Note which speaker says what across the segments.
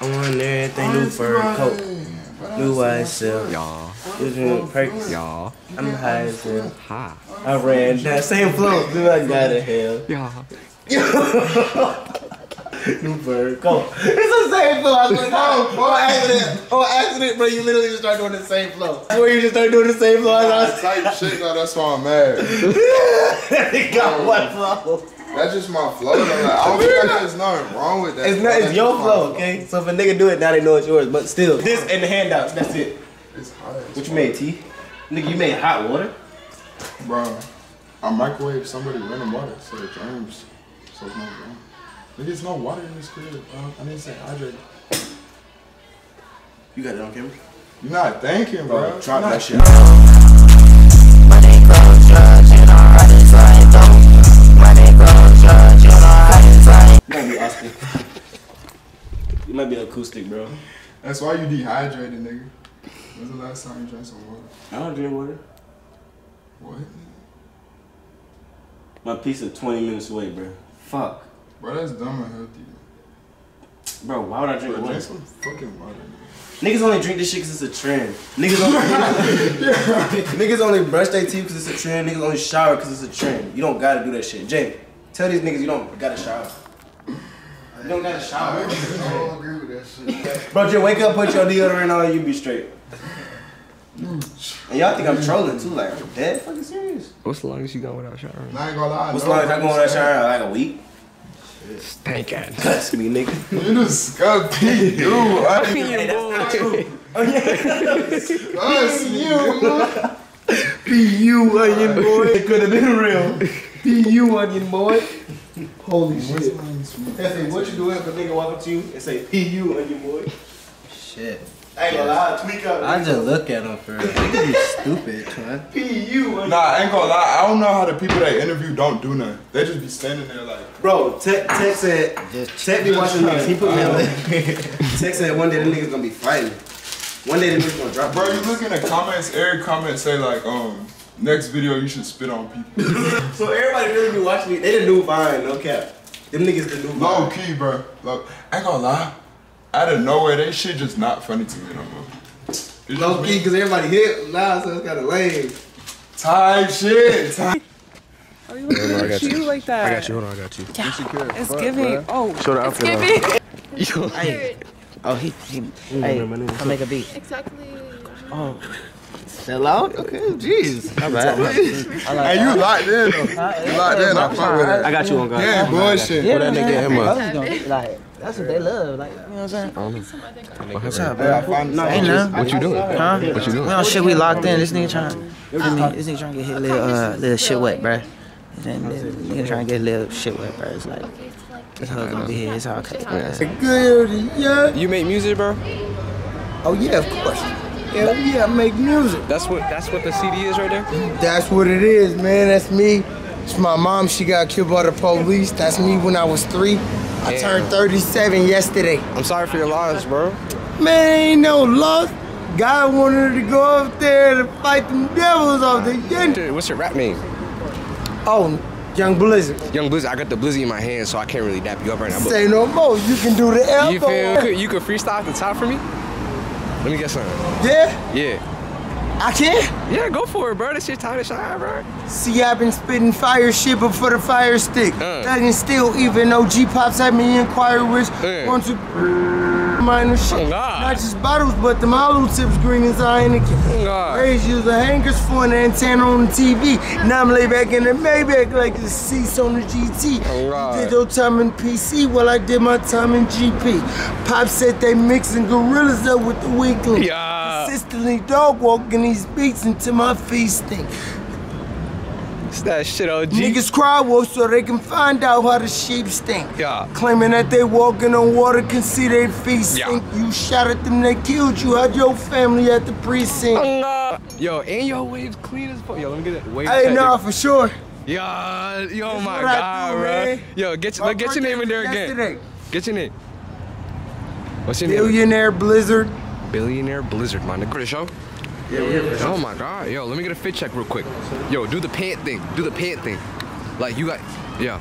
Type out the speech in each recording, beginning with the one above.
Speaker 1: I want everything new fur coat. New YSL.
Speaker 2: Y'all.
Speaker 1: This one perks.
Speaker 2: Y'all.
Speaker 1: I'm high as hell.
Speaker 2: Hi.
Speaker 1: I ran that same flow. Dude, I got to hell.
Speaker 2: Y'all.
Speaker 1: New fur coat. It's the same flow. I was like, oh, on accident. On accident, bro. You literally just start doing the same flow. Where you just start doing the same flow. I was
Speaker 3: type shit, though, that's why I'm mad.
Speaker 1: like, got one flow.
Speaker 3: That's just my flow, though. Like, I don't think like there's nothing wrong with that.
Speaker 1: It's not.
Speaker 3: That's
Speaker 1: It's your
Speaker 3: just
Speaker 1: flow, okay? So if a nigga do it, now they know it's yours. But still, this and the handouts. That's it.
Speaker 3: It's hot as
Speaker 1: What you made, T? Nigga, you made hot water.
Speaker 3: Bro, I microwave somebody random water so the germs, so it's not wrong. There's no water in this crib, bro. I need to say hydrated.
Speaker 1: You got it on camera.
Speaker 3: You're not thinking, bro.
Speaker 1: Bro, drop
Speaker 3: You're
Speaker 1: that
Speaker 3: not-
Speaker 1: shit. You might be acoustic, bro.
Speaker 3: That's why you dehydrated, nigga. When's the last time you drank some water?
Speaker 1: I don't drink water.
Speaker 3: What?
Speaker 1: My pizza 20 minutes away, bro. Fuck.
Speaker 3: Bro, that's dumb and healthy.
Speaker 1: Bro, why would I drink
Speaker 3: Bro,
Speaker 1: water?
Speaker 3: drink some fucking water. nigga.
Speaker 1: Niggas only drink this shit because it's a trend. Niggas only, niggas only brush their teeth because it's a trend. Niggas only shower because it's a trend. You don't gotta do that shit. Jay, tell these niggas you don't gotta shower. You don't gotta shower.
Speaker 3: I don't agree with that shit.
Speaker 1: Bro, just wake up, put your deodorant on, you be straight. And y'all think I'm trolling too, like, I'm dead fucking serious.
Speaker 2: What's the longest you gone without showering?
Speaker 3: I ain't gonna lie.
Speaker 1: What's
Speaker 3: the
Speaker 1: longest as I go on that shower? Like a week?
Speaker 2: Stank ass.
Speaker 1: Cuss me, nigga.
Speaker 3: You disgusting, you. I
Speaker 1: Hey, that's not true. Oh, yeah.
Speaker 3: Us, you.
Speaker 1: P.U. onion boy. It could have been real. P.U. onion boy. Holy shit. That's it. What you doing if a nigga walk up to you and say P.U. on your boy?
Speaker 4: Shit.
Speaker 1: I ain't gonna lie, tweak up.
Speaker 4: I just look at him for niggas be stupid, man.
Speaker 1: P.U. onion
Speaker 3: Nah, I ain't gonna lie. I don't know how the people that interview don't do nothing. They just be standing there like,
Speaker 1: Bro, Tech Tech said,
Speaker 4: Just
Speaker 1: Tech be watching niggas. He put me on.
Speaker 3: Uh-huh.
Speaker 1: Tech said one day the niggas gonna be fighting. One day the niggas gonna drop.
Speaker 3: bro, you look in the comments, every comment say like, um, next video you should spit on people.
Speaker 1: So everybody really be watching me. They the new Vine, no cap. Them niggas the new
Speaker 3: Low key, bro. Look, I ain't gonna lie. Out of nowhere, they shit just not funny to me no more. It's
Speaker 1: Low key, cause everybody hit now, so it's kinda lame.
Speaker 3: Type shit. Type.
Speaker 5: Are you looking
Speaker 2: no, I
Speaker 5: at you
Speaker 2: you.
Speaker 5: like that?
Speaker 2: I got you. Hold on, I got you.
Speaker 5: Yeah, It's giving. Oh,
Speaker 2: Show the
Speaker 5: it's
Speaker 2: outfit on.
Speaker 5: giving.
Speaker 6: Hey. Oh, he, he hey, come make a beat.
Speaker 7: Exactly.
Speaker 6: Oh, sell out? Okay, jeez. Not bad.
Speaker 3: Hey, you locked in. You locked in. I fuck with it.
Speaker 2: I got you on guard.
Speaker 3: Yeah, bullshit.
Speaker 6: Yeah,
Speaker 2: that nigga him up.
Speaker 6: Like, that's what they love. Like, you know what I'm saying? What's up, bro?
Speaker 3: found
Speaker 6: Hey, now.
Speaker 2: What you doing?
Speaker 6: Huh?
Speaker 2: What you doing?
Speaker 6: Well, shit, we locked in. This nigga trying, I mean, this nigga trying to get his little, uh, little shit wet, bruh. Then this nigga trying to get a little shit wet, bruh. It's like, this hoe gonna be here. It's all okay.
Speaker 4: Good, yeah.
Speaker 2: You make music, bro?
Speaker 4: Oh yeah, of course. Hell yeah, I make music.
Speaker 2: That's what that's what the CD is right there.
Speaker 4: That's what it is, man. That's me. It's my mom. She got killed by the police. That's me when I was three. I turned 37 yesterday.
Speaker 2: I'm sorry for your loss, bro.
Speaker 4: Man, ain't no loss. God wanted her to go up there to fight them devils off the yen.
Speaker 2: Dude, What's your rap name?
Speaker 4: Oh, Young Blizzard.
Speaker 2: Young Blizzard. I got the Blizzy in my hand, so I can't really dap you up right now.
Speaker 4: Say no more. You can do the elbow.
Speaker 2: you feel? You could, you could freestyle at the top for me? Let me get something.
Speaker 4: Yeah,
Speaker 2: Yeah.
Speaker 4: I can.
Speaker 2: Yeah, go for it, bro. This shit time to shine, bro.
Speaker 4: See, I've been spitting fire shit before the fire stick.
Speaker 2: Uh.
Speaker 4: That and still, even though G Pops had me inquire which
Speaker 2: Uh.
Speaker 4: want to minor shit.
Speaker 2: Oh, God.
Speaker 4: Not just bottles, but the hollow tips green as Heineken.
Speaker 2: Oh, God.
Speaker 4: Raise use the hangers for an antenna on the TV. Now I'm laid back in the Maybach like the seats on the GT.
Speaker 2: Oh, God.
Speaker 4: You did your time in PC while I did my time in GP. Pop said they mixing gorillas up with the weakling.
Speaker 2: Yeah.
Speaker 4: Consistently dog walking these beats until my feet stink.
Speaker 2: It's that shit, OG.
Speaker 4: Niggas cry wolf so they can find out how the sheep stink.
Speaker 2: Yeah.
Speaker 4: Claiming that they walking on water can see their feet
Speaker 2: Yeah.
Speaker 4: You shot at them, they killed you. How'd your family at the precinct?
Speaker 2: Uh, yo, ain't your waves clean as fuck. Yo, let me get that wave
Speaker 4: Hey,
Speaker 2: check.
Speaker 4: nah, for sure.
Speaker 2: Yo, yo,
Speaker 4: That's
Speaker 2: my
Speaker 4: what I
Speaker 2: god,
Speaker 4: do,
Speaker 2: bro.
Speaker 4: man.
Speaker 2: Yo, get
Speaker 4: My
Speaker 2: your, get your name in there
Speaker 4: birthday
Speaker 2: again. Get your name. What's your name?
Speaker 4: Billionaire Blizzard.
Speaker 2: Billionaire Blizzard, man. For the show? Yeah. Oh my god. Yo, let me get a fit check real quick. Yo, do the pant thing. Do the pant thing. Like you got, yeah.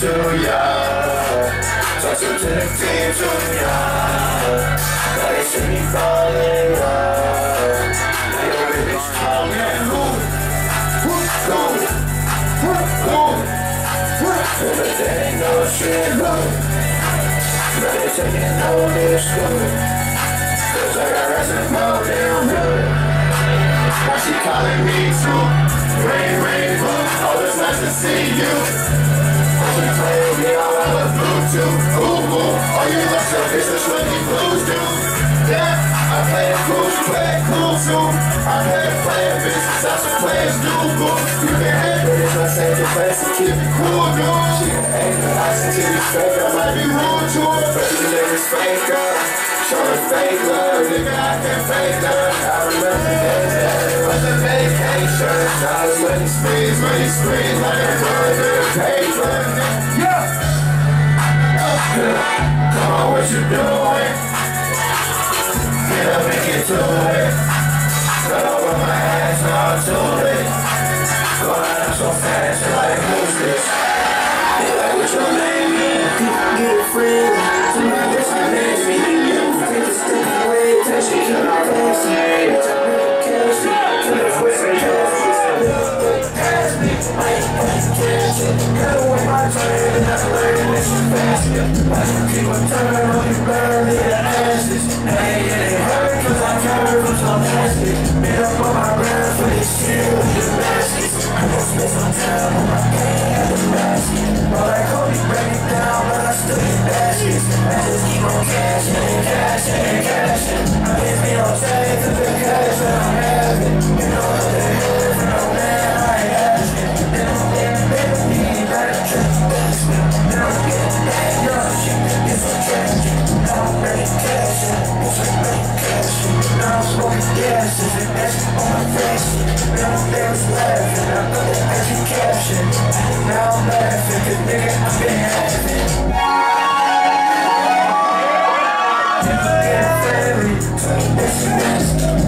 Speaker 8: to
Speaker 7: ya Talk to the team to ya But it should be falling up Your baby's coming home Home Home Home But there ain't no shit home But it's taking no disco Cause I got rest in my damn hood she calling me too. Rain, rain, oh, it's nice to see you. She play with me all over Bluetooth. Ooh, ooh, oh, you lost your business when you blues do. Yeah, I play it cool, you play it cool too. I play it playing business, that's what players do, boo. You can handle this, I say the place to keep it cool, dude. She hate the ice until you fake, I might be rude to her, but you niggas fake up. Show me fake love, nigga, I can fake love. I remember days that it was a vacation. Now it's money sprees, money sprees, like a brother paper. Yeah! Come on, what you doing? Get up and get to it. Cut over my ass, now to it. Going out so fast, you're like, who's this? Get. Somebody I I'm on I my ground for this shit, with the baskets. I'm gonna spend some time on my pain Now I'm laughing, cause nigga, I've been having. Take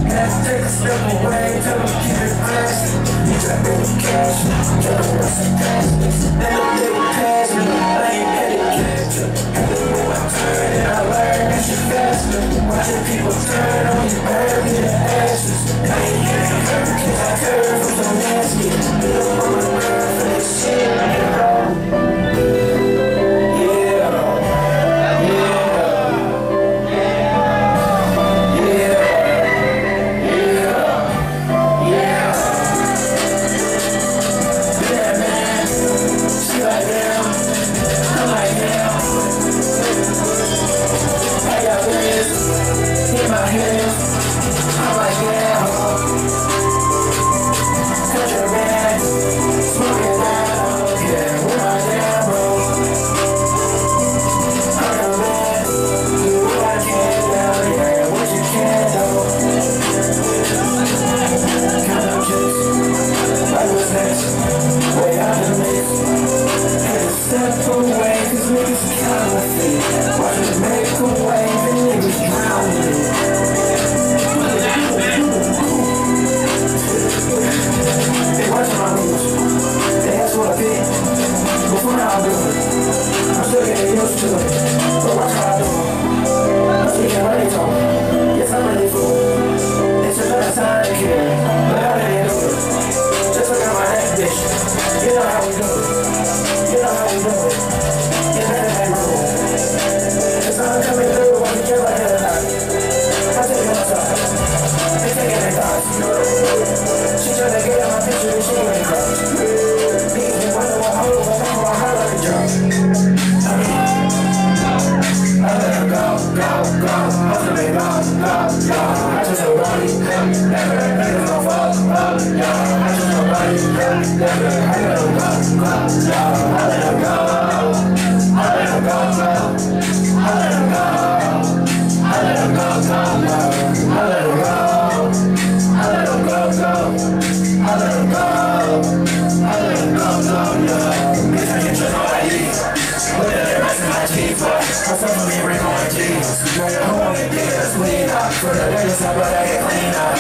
Speaker 7: place up, but I get clean up.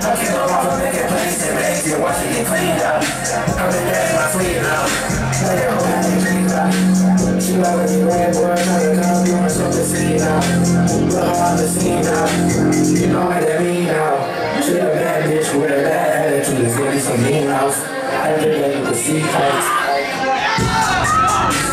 Speaker 7: I keep my mama making plays and make you watch it get cleaned up. I'm in bed in my sleep now. She love me red, boy, I'm trying to come through my social scene now. Look how I'm the scene now. You know what I mean now. She a bad bitch with a bad attitude, it's gonna be some mean house. I think that you can see fights.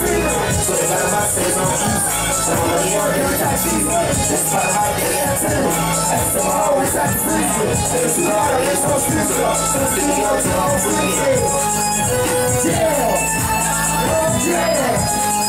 Speaker 7: freedom. So you. Yeah.